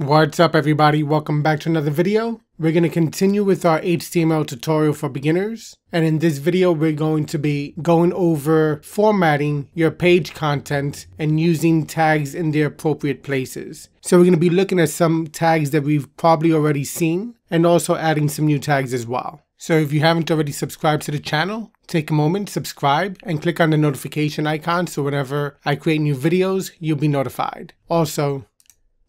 What's up everybody, welcome back to another video. We're going to continue with our HTML tutorial for beginners. And in this video, we're going to be going over formatting your page content and using tags in their appropriate places. So we're going to be looking at some tags that we've probably already seen and also adding some new tags as well. So if you haven't already subscribed to the channel, take a moment, subscribe, and click on the notification icon so whenever I create new videos, you'll be notified. Also,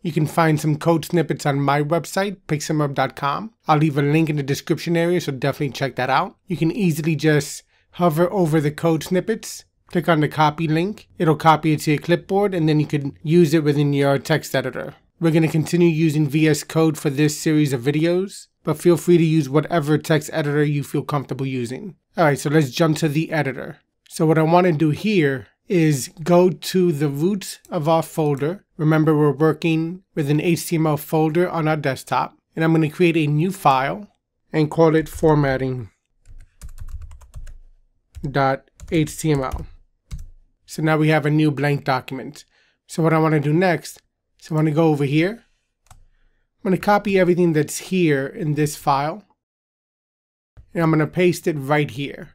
you can find some code snippets on my website, pixemweb.com. I'll leave a link in the description area, so definitely check that out. You can easily just hover over the code snippets, click on the copy link. It'll copy it to your clipboard, and then you can use it within your text editor. We're going to continue using VS Code for this series of videos, but feel free to use whatever text editor you feel comfortable using. Alright, so let's jump to the editor. So what I want to do here is go to the root of our folder. Remember, we're working with an HTML folder on our desktop. And I'm going to create a new file and call it formatting.html. So now we have a new blank document. So what I want to do next is I want to go over here. I'm going to copy everything that's here in this file. And I'm going to paste it right here.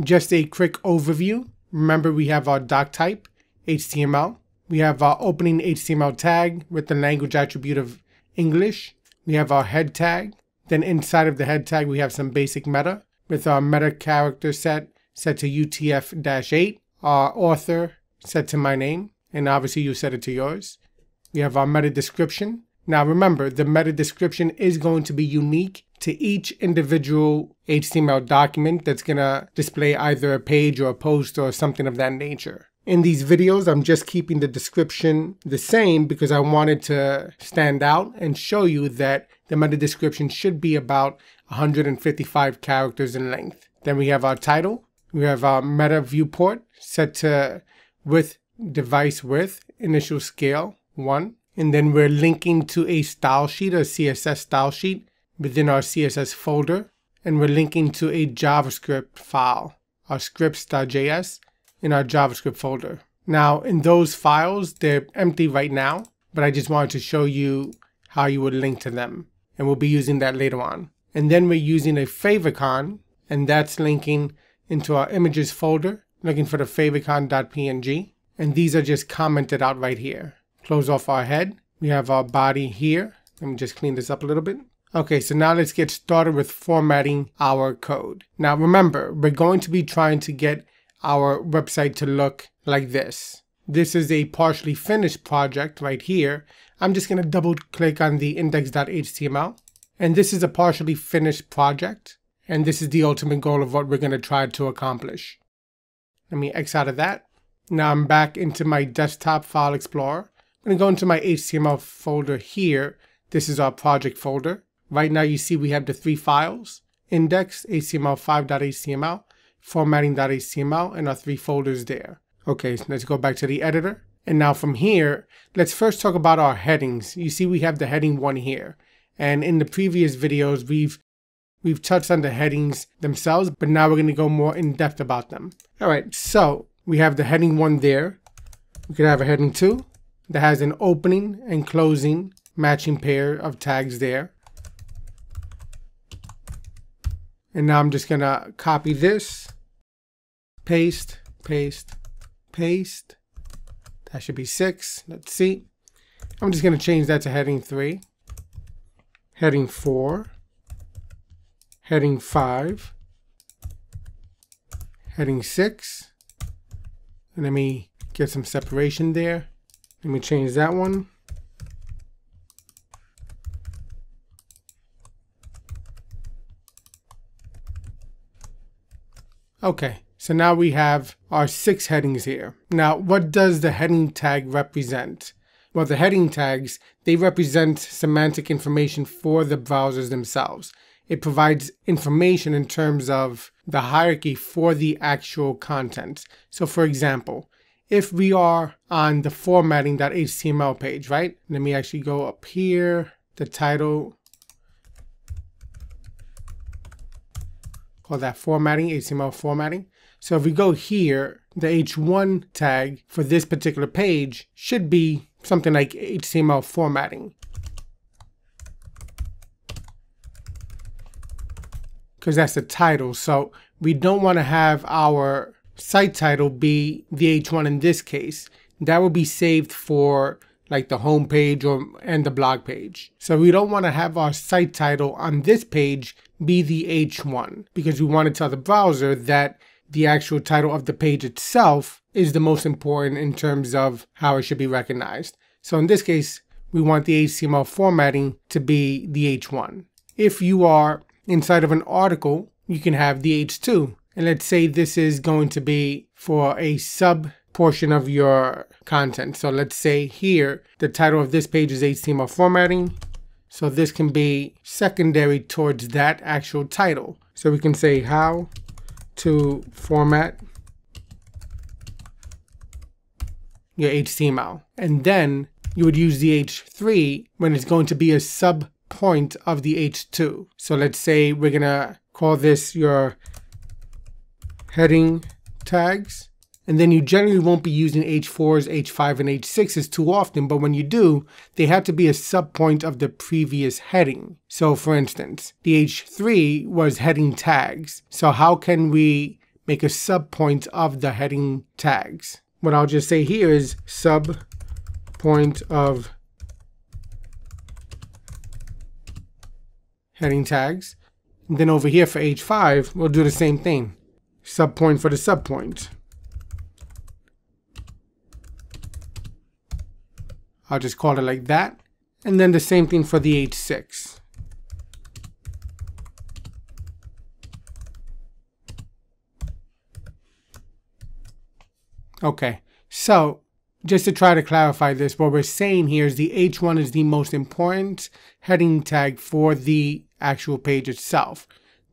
Just a quick overview. Remember we have our doc type, HTML. We have our opening HTML tag with the language attribute of English. We have our head tag. Then inside of the head tag, we have some basic meta with our meta character set set to UTF-8, our author set to my name, and obviously you set it to yours. We have our meta description. Now remember, the meta description is going to be unique to each individual HTML document that's going to display either a page or a post or something of that nature. In these videos, I'm just keeping the description the same because I wanted to stand out and show you that the meta description should be about 155 characters in length. Then we have our title. We have our meta viewport set to width, device width, initial scale, 1. And then we're linking to a style sheet, a CSS style sheet within our CSS folder, and we're linking to a JavaScript file, our scripts.js, in our JavaScript folder. Now, in those files, they're empty right now, but I just wanted to show you how you would link to them, and we'll be using that later on. And then we're using a favicon, and that's linking into our images folder, looking for the favicon.png, and these are just commented out right here. Close off our head. We have our body here. Let me just clean this up a little bit. Okay, so now let's get started with formatting our code. Now remember, we're going to be trying to get our website to look like this. This is a partially finished project right here. I'm just going to double click on the index.html. And this is a partially finished project. And this is the ultimate goal of what we're going to try to accomplish. Let me X out of that. Now I'm back into my desktop file explorer. I'm going to go into my HTML folder here. This is our project folder. Right now you see we have the three files, index, html5.html, formatting.html, and our three folders there. Okay, so let's go back to the editor. And now from here, let's first talk about our headings. You see we have the heading one here. And in the previous videos, we've we've touched on the headings themselves, but now we're going to go more in depth about them. All right, so we have the heading one there. We could have a heading two that has an opening and closing matching pair of tags there. And now I'm just gonna copy this, paste, paste, paste. That should be six. Let's see. I'm just gonna change that to heading three, heading four, heading five, heading six. And let me get some separation there. Let me change that one. Okay, so now we have our six headings here. Now, what does the heading tag represent? Well, the heading tags, they represent semantic information for the browsers themselves. It provides information in terms of the hierarchy for the actual content. So for example, if we are on the formatting.html page, right? Let me actually go up here, the title, call that formatting, HTML formatting. So if we go here, the H1 tag for this particular page should be something like HTML formatting. Because that's the title. So we don't want to have our site title be the H1 in this case. That will be saved for like the home page or and the blog page. So we don't want to have our site title on this page be the H1 because we want to tell the browser that the actual title of the page itself is the most important in terms of how it should be recognized. So in this case, we want the HTML formatting to be the H1. If you are inside of an article, you can have the H2. And let's say this is going to be for a sub portion of your content. So let's say here, the title of this page is HTML formatting. So this can be secondary towards that actual title. So we can say how to format your HTML. And then you would use the H3 when it's going to be a sub point of the H2. So let's say we're gonna call this your heading tags. And then you generally won't be using H4s, H5, and H6s too often, but when you do, they have to be a subpoint of the previous heading. So for instance, the H3 was heading tags. So how can we make a subpoint of the heading tags? What I'll just say here is subpoint of heading tags. And then over here for H5, we'll do the same thing. Subpoint for the subpoint. I'll just call it like that. And then the same thing for the H6. Okay, so just to try to clarify this, what we're saying here is the H1 is the most important heading tag for the actual page itself.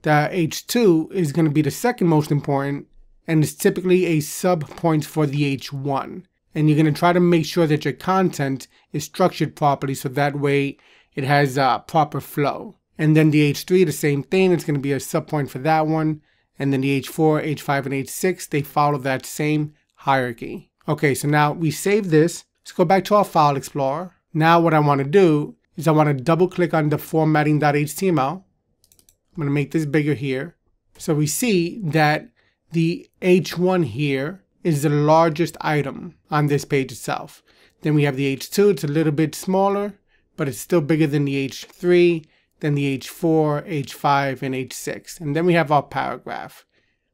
The H2 is going to be the second most important and is typically a sub point for the H1 and you're going to try to make sure that your content is structured properly so that way it has a proper flow. And then the H3, the same thing, it's going to be a subpoint for that one. And then the H4, H5, and H6, they follow that same hierarchy. Okay, so now we save this. Let's go back to our File Explorer. Now what I want to do is I want to double click on the formatting.html. I'm going to make this bigger here. So we see that the H1 here is the largest item on this page itself. Then we have the H2, it's a little bit smaller, but it's still bigger than the H3, then the H4, H5, and H6. And then we have our paragraph.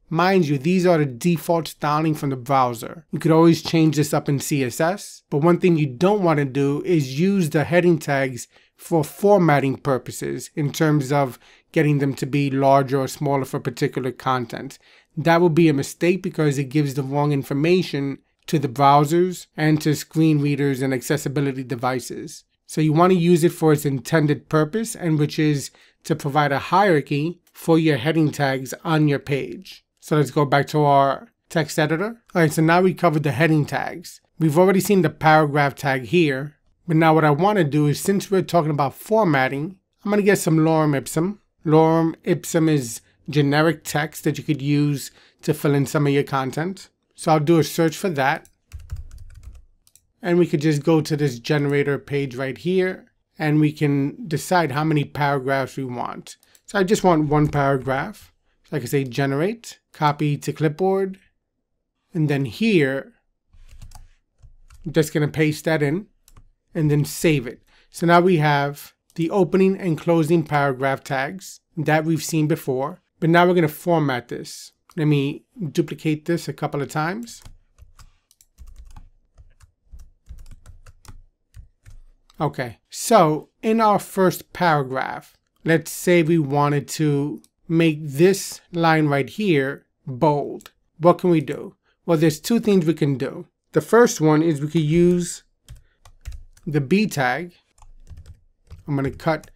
Mind you, these are the default styling from the browser. You could always change this up in CSS, but one thing you don't want to do is use the heading tags for formatting purposes in terms of getting them to be larger or smaller for particular content. That would be a mistake because it gives the wrong information to the browsers and to screen readers and accessibility devices. So you want to use it for its intended purpose and which is to provide a hierarchy for your heading tags on your page. So let's go back to our text editor. All right, so now we covered the heading tags. We've already seen the paragraph tag here, but now what I want to do is since we're talking about formatting, I'm going to get some lorem ipsum. Lorem ipsum is generic text that you could use to fill in some of your content. So I'll do a search for that. And we could just go to this generator page right here and we can decide how many paragraphs we want. So I just want one paragraph. So I can say generate, copy to clipboard, and then here, I'm just gonna paste that in and then save it. So now we have the opening and closing paragraph tags that we've seen before. But now we're going to format this. Let me duplicate this a couple of times. Okay, so in our first paragraph, let's say we wanted to make this line right here bold. What can we do? Well, there's two things we can do. The first one is we could use the B tag. I'm going to cut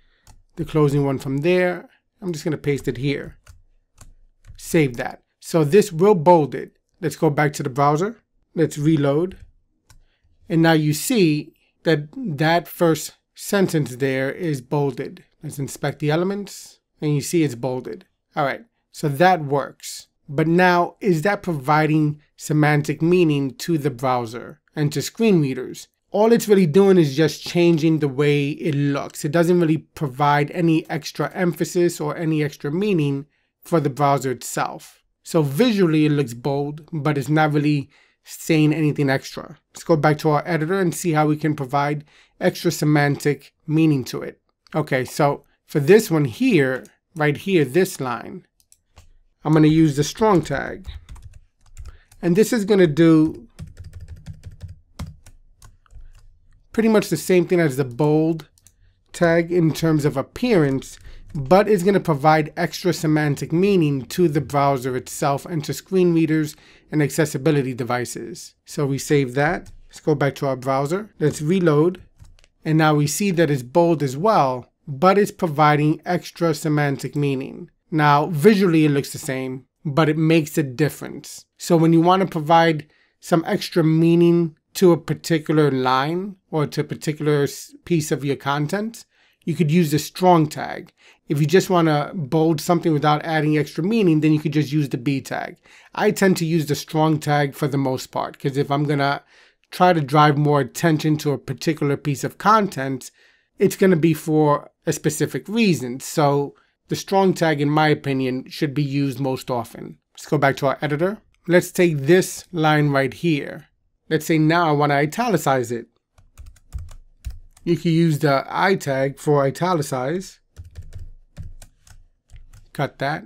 the closing one from there. I'm just going to paste it here save that. So this will bold it. Let's go back to the browser. Let's reload. And now you see that that first sentence there is bolded. Let's inspect the elements and you see it's bolded. All right, so that works. But now, is that providing semantic meaning to the browser and to screen readers? All it's really doing is just changing the way it looks. It doesn't really provide any extra emphasis or any extra meaning for the browser itself. So visually it looks bold, but it's not really saying anything extra. Let's go back to our editor and see how we can provide extra semantic meaning to it. Okay, so for this one here, right here, this line, I'm going to use the strong tag. And this is going to do pretty much the same thing as the bold tag in terms of appearance, but it's going to provide extra semantic meaning to the browser itself and to screen readers and accessibility devices. So we save that. Let's go back to our browser. Let's reload. And now we see that it's bold as well, but it's providing extra semantic meaning. Now, visually it looks the same, but it makes a difference. So when you want to provide some extra meaning to a particular line or to a particular piece of your content, you could use the strong tag. If you just want to bold something without adding extra meaning, then you could just use the B tag. I tend to use the strong tag for the most part because if I'm going to try to drive more attention to a particular piece of content, it's going to be for a specific reason. So the strong tag, in my opinion, should be used most often. Let's go back to our editor. Let's take this line right here. Let's say now I want to italicize it. You can use the I tag for italicize. Cut that.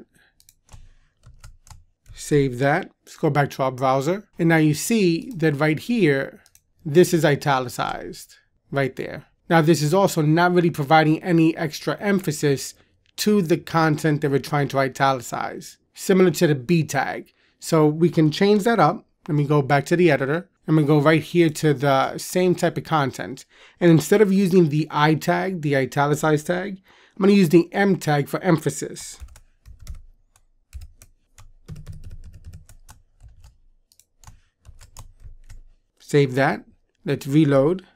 Save that. Let's go back to our browser. And now you see that right here, this is italicized right there. Now this is also not really providing any extra emphasis to the content that we're trying to italicize, similar to the B tag. So we can change that up. Let me go back to the editor. I'm going to go right here to the same type of content. And instead of using the I tag, the italicized tag, I'm going to use the M tag for emphasis. Save that. Let's reload.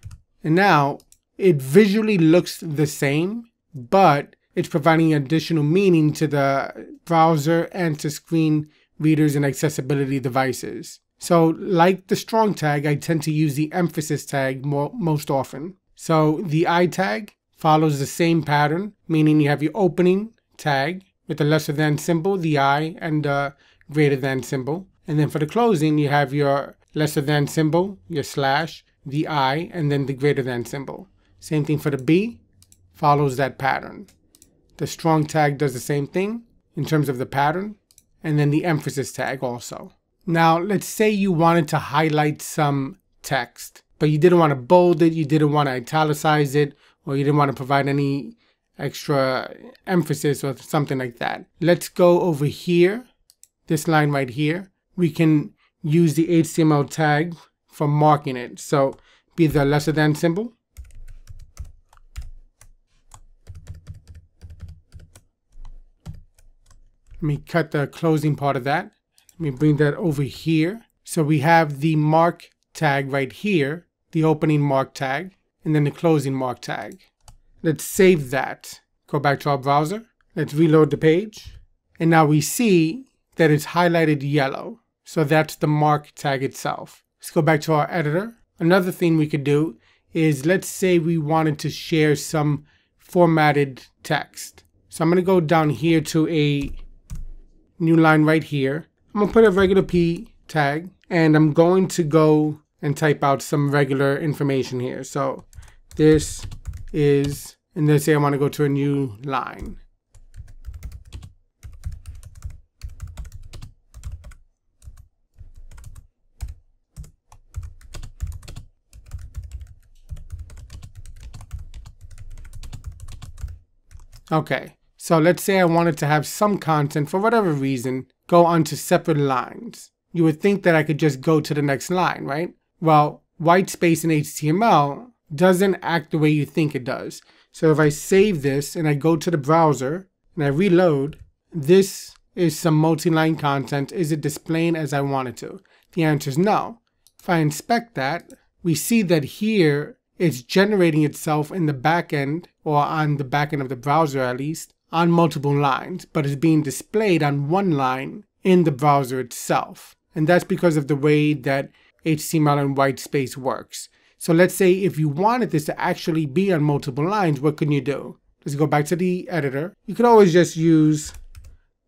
And now it visually looks the same, but it's providing additional meaning to the browser and to screen readers and accessibility devices. So like the strong tag, I tend to use the emphasis tag more, most often. So the I tag follows the same pattern, meaning you have your opening tag with the lesser than symbol, the I, and the greater than symbol. And then for the closing, you have your lesser than symbol, your slash, the I, and then the greater than symbol. Same thing for the B, follows that pattern. The strong tag does the same thing in terms of the pattern, and then the emphasis tag also. Now, let's say you wanted to highlight some text, but you didn't want to bold it, you didn't want to italicize it, or you didn't want to provide any extra emphasis or something like that. Let's go over here, this line right here. We can use the HTML tag for marking it. So be the lesser than symbol. Let me cut the closing part of that. Let me bring that over here. So we have the mark tag right here, the opening mark tag, and then the closing mark tag. Let's save that. Go back to our browser. Let's reload the page. And now we see that it's highlighted yellow. So that's the mark tag itself. Let's go back to our editor. Another thing we could do is let's say we wanted to share some formatted text. So I'm going to go down here to a new line right here. I'm gonna put a regular P tag and I'm going to go and type out some regular information here. So this is, and then say I want to go to a new line. Okay, so let's say I wanted to have some content for whatever reason go onto separate lines. You would think that I could just go to the next line, right? Well, white space in HTML doesn't act the way you think it does. So if I save this and I go to the browser and I reload, this is some multi-line content. Is it displaying as I want it to? The answer is no. If I inspect that, we see that here it's generating itself in the backend or on the backend of the browser at least on multiple lines, but is being displayed on one line in the browser itself. And that's because of the way that HTML and white space works. So let's say if you wanted this to actually be on multiple lines, what can you do? Let's go back to the editor. You could always just use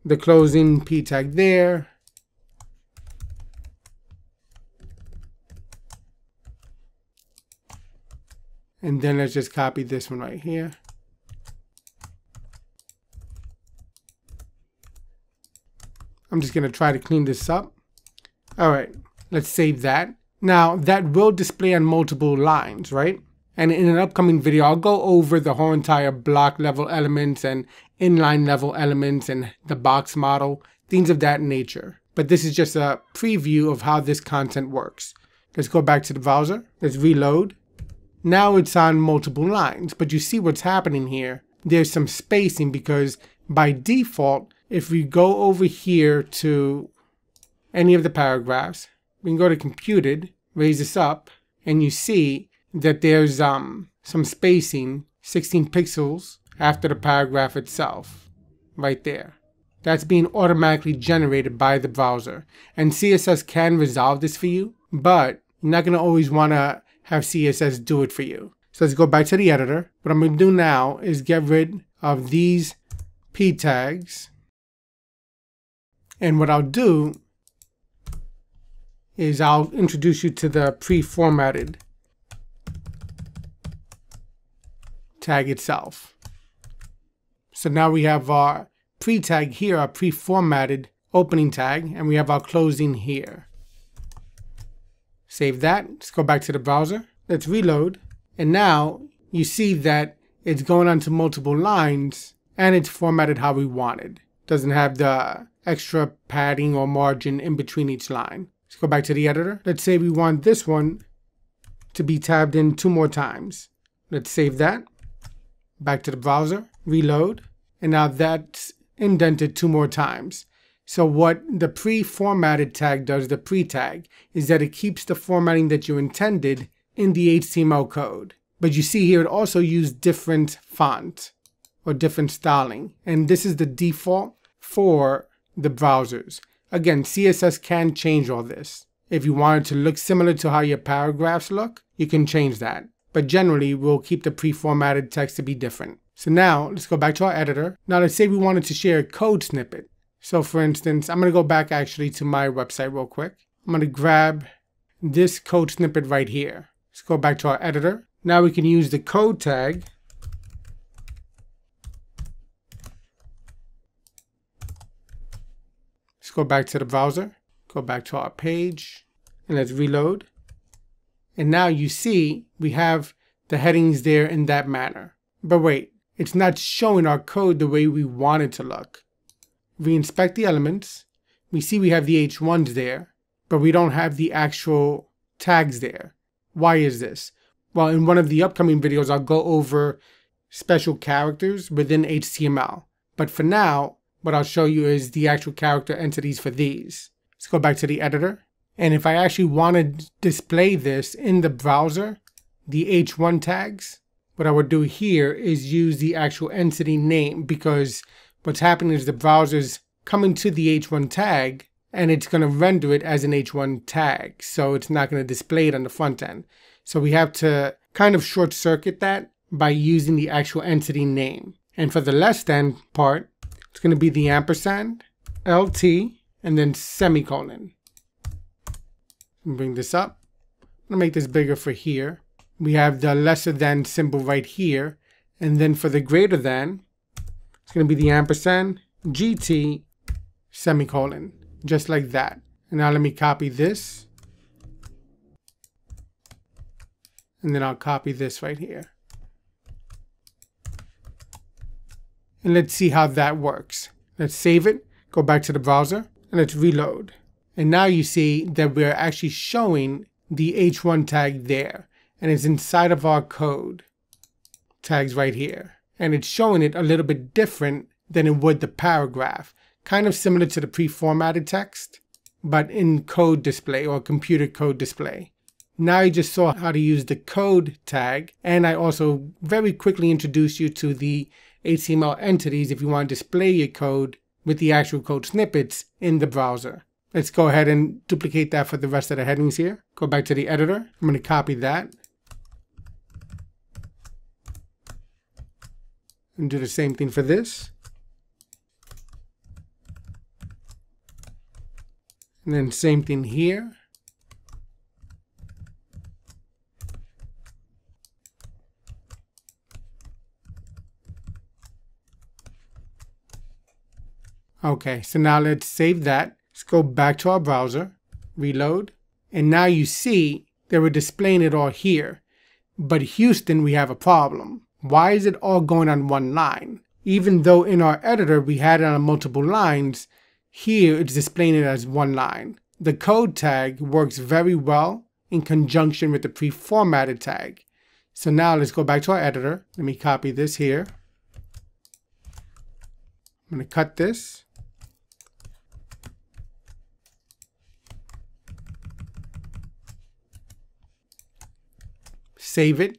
the closing p tag there. And then let's just copy this one right here. I'm just going to try to clean this up. All right, let's save that. Now that will display on multiple lines, right? And in an upcoming video, I'll go over the whole entire block level elements and inline level elements and the box model, things of that nature. But this is just a preview of how this content works. Let's go back to the browser. Let's reload. Now it's on multiple lines, but you see what's happening here. There's some spacing because by default, if we go over here to any of the paragraphs, we can go to computed, raise this up, and you see that there's um, some spacing, 16 pixels after the paragraph itself, right there. That's being automatically generated by the browser. And CSS can resolve this for you, but you're not going to always want to have CSS do it for you. So let's go back to the editor. What I'm going to do now is get rid of these p tags. And what I'll do is I'll introduce you to the pre-formatted tag itself. So now we have our pre-tag here, our pre-formatted opening tag, and we have our closing here. Save that. Let's go back to the browser. Let's reload. And now you see that it's going onto multiple lines and it's formatted how we wanted. Doesn't have the extra padding or margin in between each line. Let's go back to the editor. Let's say we want this one to be tabbed in two more times. Let's save that. Back to the browser, reload, and now that's indented two more times. So what the pre-formatted tag does, the pre-tag, is that it keeps the formatting that you intended in the HTML code. But you see here it also used different font or different styling. And this is the default for the browsers. Again, CSS can change all this. If you want it to look similar to how your paragraphs look, you can change that. But generally, we'll keep the pre-formatted text to be different. So now, let's go back to our editor. Now let's say we wanted to share a code snippet. So for instance, I'm going to go back actually to my website real quick. I'm going to grab this code snippet right here. Let's go back to our editor. Now we can use the code tag. Let's go back to the browser, go back to our page, and let's reload. And now you see we have the headings there in that manner. But wait, it's not showing our code the way we want it to look we inspect the elements, we see we have the H1s there, but we don't have the actual tags there. Why is this? Well, in one of the upcoming videos, I'll go over special characters within HTML. But for now, what I'll show you is the actual character entities for these. Let's go back to the editor. And if I actually want to display this in the browser, the H1 tags, what I would do here is use the actual entity name because what's happening is the browser's coming to the H1 tag and it's going to render it as an H1 tag. So it's not going to display it on the front end. So we have to kind of short circuit that by using the actual entity name. And for the less than part, it's going to be the ampersand, LT, and then semicolon. Bring this up. I'm going to make this bigger for here. We have the lesser than symbol right here. And then for the greater than, it's going to be the ampersand GT semicolon, just like that. And now let me copy this. And then I'll copy this right here. And let's see how that works. Let's save it, go back to the browser, and let's reload. And now you see that we're actually showing the H1 tag there. And it's inside of our code. Tags right here and it's showing it a little bit different than it would the paragraph. Kind of similar to the pre-formatted text, but in code display or computer code display. Now you just saw how to use the code tag, and I also very quickly introduced you to the HTML entities if you want to display your code with the actual code snippets in the browser. Let's go ahead and duplicate that for the rest of the headings here. Go back to the editor. I'm going to copy that. And do the same thing for this. And then same thing here. Okay, so now let's save that. Let's go back to our browser, reload, and now you see that we're displaying it all here. But Houston, we have a problem. Why is it all going on one line? Even though in our editor we had it on multiple lines, here it's displaying it as one line. The code tag works very well in conjunction with the pre-formatted tag. So now let's go back to our editor. Let me copy this here. I'm going to cut this. Save it.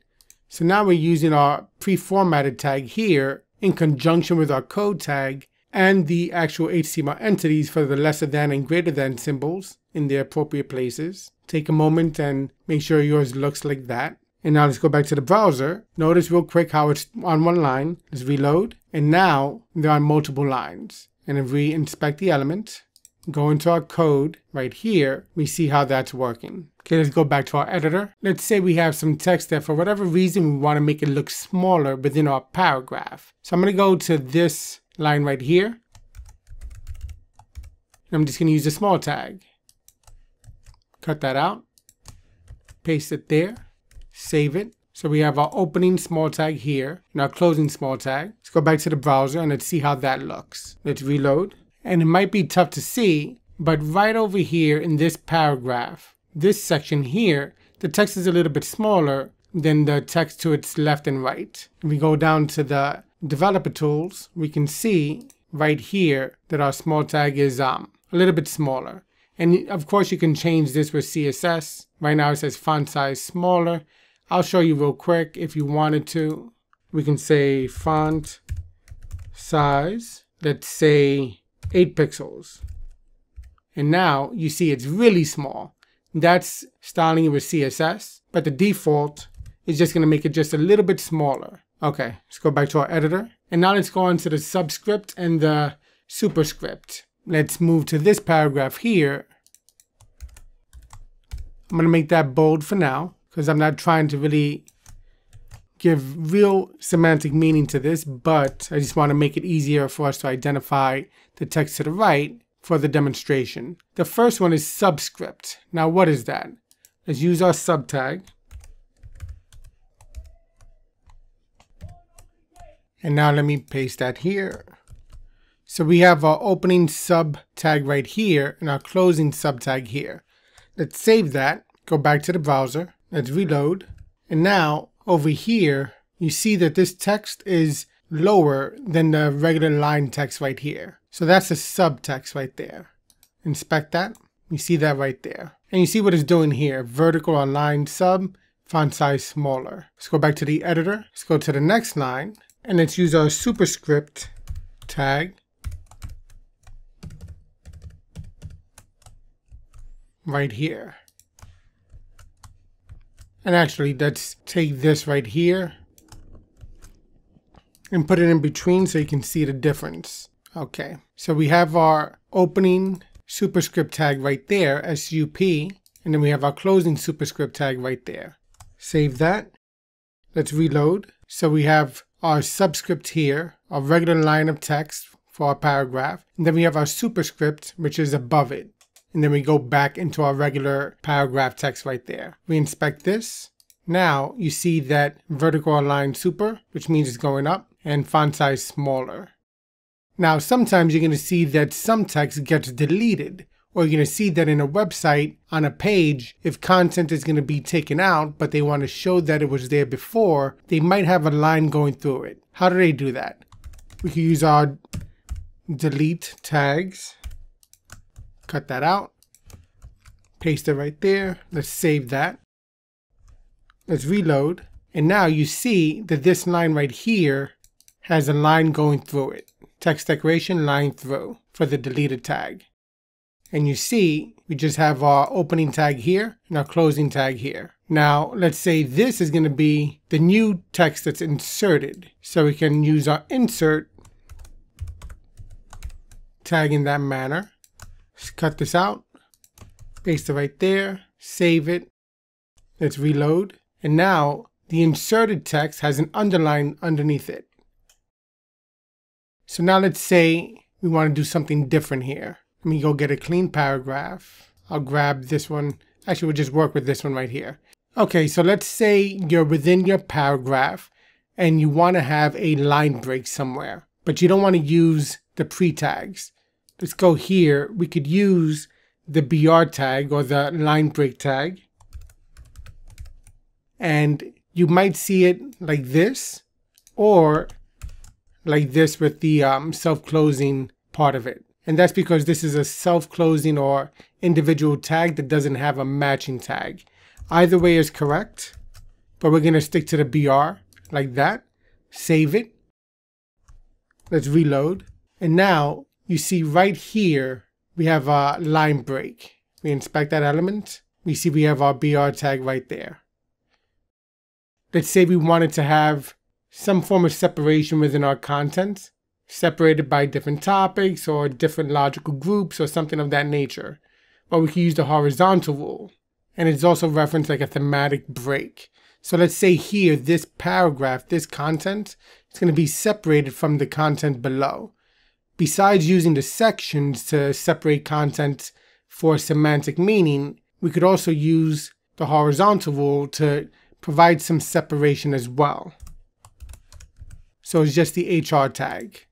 So now we're using our pre-formatted tag here in conjunction with our code tag and the actual HTML entities for the lesser than and greater than symbols in the appropriate places. Take a moment and make sure yours looks like that. And now let's go back to the browser. Notice real quick how it's on one line. Let's reload. And now they're on multiple lines. And if we inspect the element, go into our code right here, we see how that's working. Okay, let's go back to our editor. Let's say we have some text that for whatever reason we want to make it look smaller within our paragraph. So I'm going to go to this line right here. I'm just going to use the small tag. Cut that out. Paste it there. Save it. So we have our opening small tag here and our closing small tag. Let's go back to the browser and let's see how that looks. Let's reload. And it might be tough to see, but right over here in this paragraph, this section here, the text is a little bit smaller than the text to its left and right. We go down to the developer tools, we can see right here that our small tag is um, a little bit smaller. And of course you can change this with CSS. Right now it says font size smaller. I'll show you real quick if you wanted to. We can say font size, let's say 8 pixels. And now you see it's really small. That's styling it with CSS, but the default is just going to make it just a little bit smaller. Okay, let's go back to our editor. And now let's go on to the subscript and the superscript. Let's move to this paragraph here. I'm going to make that bold for now because I'm not trying to really give real semantic meaning to this, but I just want to make it easier for us to identify the text to the right for the demonstration. The first one is subscript. Now what is that? Let's use our sub tag. And now let me paste that here. So we have our opening sub tag right here and our closing sub tag here. Let's save that, go back to the browser, let's reload. And now over here, you see that this text is lower than the regular line text right here. So that's the subtext right there. Inspect that. You see that right there. And you see what it's doing here. Vertical align sub, font size smaller. Let's go back to the editor. Let's go to the next line. And let's use our superscript tag. Right here. And actually, let's take this right here and put it in between so you can see the difference. Okay, so we have our opening superscript tag right there, SUP, and then we have our closing superscript tag right there. Save that. Let's reload. So we have our subscript here, a regular line of text for our paragraph, and then we have our superscript, which is above it. And then we go back into our regular paragraph text right there. We inspect this. Now you see that vertical align super, which means it's going up and font size smaller. Now, sometimes you're going to see that some text gets deleted, or you're going to see that in a website on a page, if content is going to be taken out, but they want to show that it was there before, they might have a line going through it. How do they do that? We can use our delete tags, cut that out, paste it right there. Let's save that. Let's reload. And now you see that this line right here has a line going through it. Text decoration line through for the deleted tag. And you see, we just have our opening tag here and our closing tag here. Now, let's say this is going to be the new text that's inserted. So we can use our insert tag in that manner. Let's cut this out, Paste it right there, save it. Let's reload. And now the inserted text has an underline underneath it. So now let's say we want to do something different here. Let me go get a clean paragraph. I'll grab this one. Actually, we'll just work with this one right here. Okay, so let's say you're within your paragraph and you want to have a line break somewhere, but you don't want to use the pre-tags. Let's go here. We could use the BR tag or the line break tag. And you might see it like this or like this with the um, self-closing part of it. And that's because this is a self-closing or individual tag that doesn't have a matching tag. Either way is correct, but we're going to stick to the BR like that. Save it. Let's reload. And now you see right here, we have a line break. We inspect that element. We see we have our BR tag right there. Let's say we wanted to have some form of separation within our content, separated by different topics or different logical groups or something of that nature. But we can use the horizontal rule. And it's also referenced like a thematic break. So let's say here, this paragraph, this content, is going to be separated from the content below. Besides using the sections to separate content for semantic meaning, we could also use the horizontal rule to provide some separation as well. So it's just the HR tag.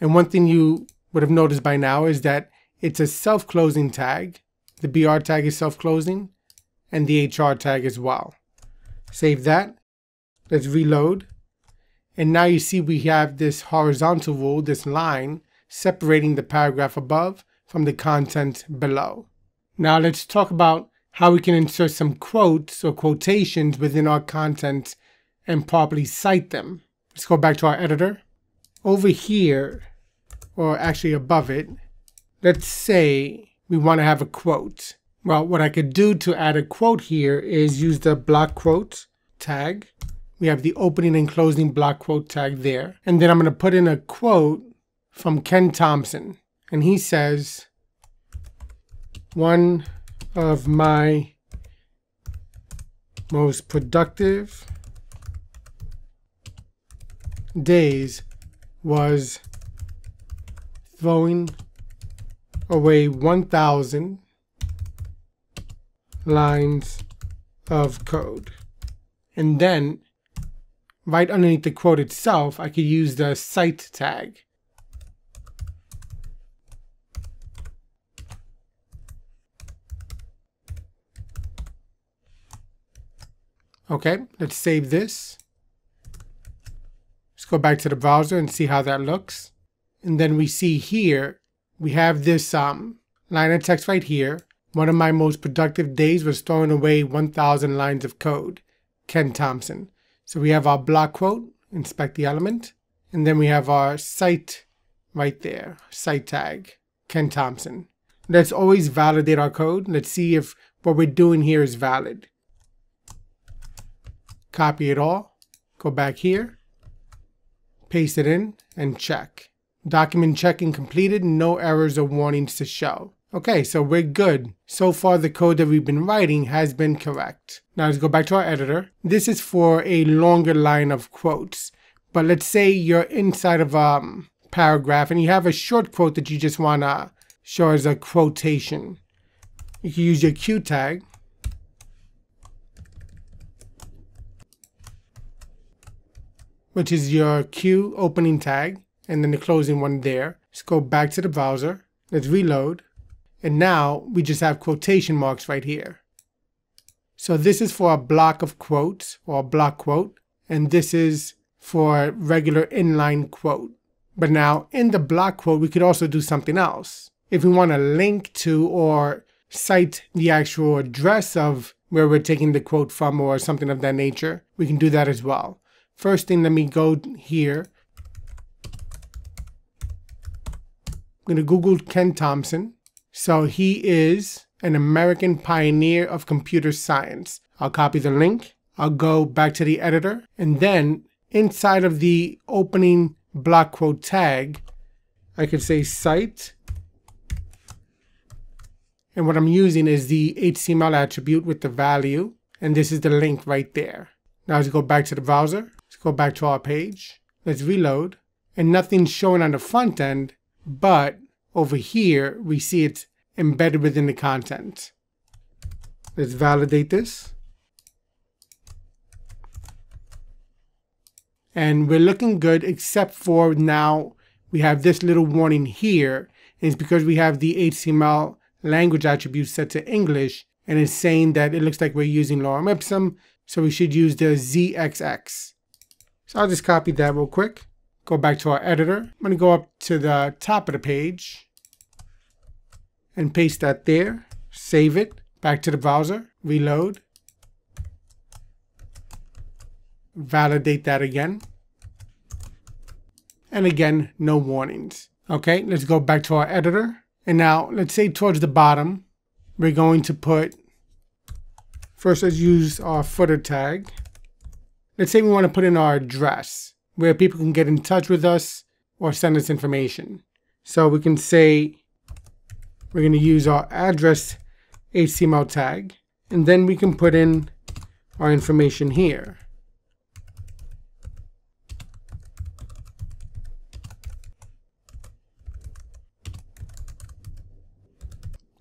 And one thing you would have noticed by now is that it's a self-closing tag. The BR tag is self-closing and the HR tag as well. Save that. Let's reload. And now you see we have this horizontal rule, this line, separating the paragraph above from the content below. Now let's talk about how we can insert some quotes or quotations within our content and properly cite them. Let's go back to our editor. Over here, or actually above it, let's say we want to have a quote. Well, what I could do to add a quote here is use the block quote tag. We have the opening and closing block quote tag there. And then I'm going to put in a quote from Ken Thompson. And he says, one of my most productive days was throwing away 1,000 lines of code. And then, right underneath the quote itself, I could use the cite tag. Okay, let's save this go back to the browser and see how that looks. And then we see here, we have this um, line of text right here. One of my most productive days was throwing away 1,000 lines of code. Ken Thompson. So we have our block quote, inspect the element, and then we have our cite right there, cite tag, Ken Thompson. Let's always validate our code. Let's see if what we're doing here is valid. Copy it all, go back here, paste it in, and check. Document checking completed, no errors or warnings to show. Okay, so we're good. So far the code that we've been writing has been correct. Now let's go back to our editor. This is for a longer line of quotes. But let's say you're inside of a um, paragraph and you have a short quote that you just want to show as a quotation. You can use your Q tag which is your Q opening tag, and then the closing one there. Let's go back to the browser. Let's reload. And now we just have quotation marks right here. So this is for a block of quotes or a block quote, and this is for a regular inline quote. But now in the block quote, we could also do something else. If we want to link to or cite the actual address of where we're taking the quote from or something of that nature, we can do that as well. First thing, let me go here. I'm going to Google Ken Thompson. So he is an American pioneer of computer science. I'll copy the link. I'll go back to the editor. And then inside of the opening block quote tag, I could say cite. And what I'm using is the HTML attribute with the value. And this is the link right there. Now let's go back to the browser. Go back to our page. Let's reload. And nothing's showing on the front end, but over here, we see it's embedded within the content. Let's validate this. And we're looking good except for now we have this little warning here. And it's because we have the HTML language attribute set to English and it's saying that it looks like we're using lorem ipsum. So we should use the ZXX. So I'll just copy that real quick. Go back to our editor. I'm going to go up to the top of the page and paste that there. Save it. Back to the browser. Reload. Validate that again. And again, no warnings. Okay, let's go back to our editor. And now, let's say towards the bottom, we're going to put, first let's use our footer tag. Let's say we want to put in our address, where people can get in touch with us or send us information. So we can say, we're going to use our address HTML tag, and then we can put in our information here.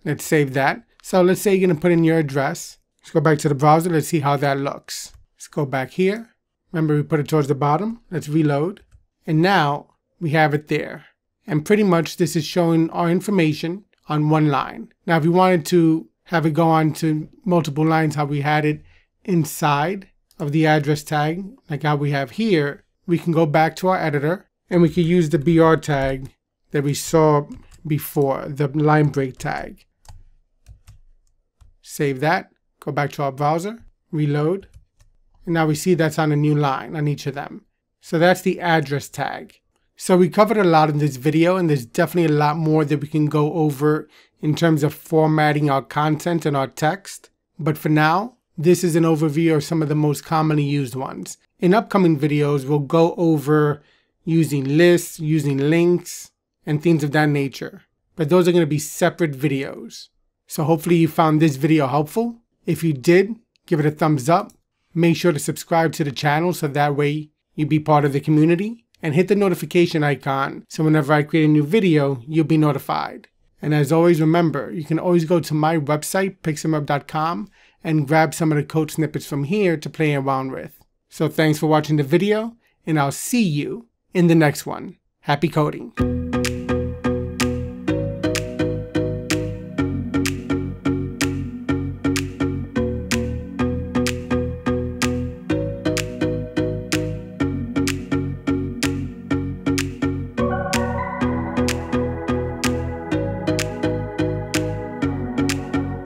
Let's save that. So let's say you're going to put in your address. Let's go back to the browser. Let's see how that looks. Let's go back here. Remember we put it towards the bottom. Let's reload. And now we have it there. And pretty much this is showing our information on one line. Now if we wanted to have it go on to multiple lines how we had it inside of the address tag, like how we have here, we can go back to our editor and we can use the BR tag that we saw before, the line break tag. Save that, go back to our browser, reload, and now we see that's on a new line on each of them. So that's the address tag. So we covered a lot in this video and there's definitely a lot more that we can go over in terms of formatting our content and our text. But for now, this is an overview of some of the most commonly used ones. In upcoming videos, we'll go over using lists, using links, and things of that nature. But those are going to be separate videos. So hopefully you found this video helpful. If you did, give it a thumbs up. Make sure to subscribe to the channel so that way you be part of the community. And hit the notification icon so whenever I create a new video, you'll be notified. And as always, remember, you can always go to my website, pixemweb.com, and grab some of the code snippets from here to play around with. So thanks for watching the video, and I'll see you in the next one. Happy coding!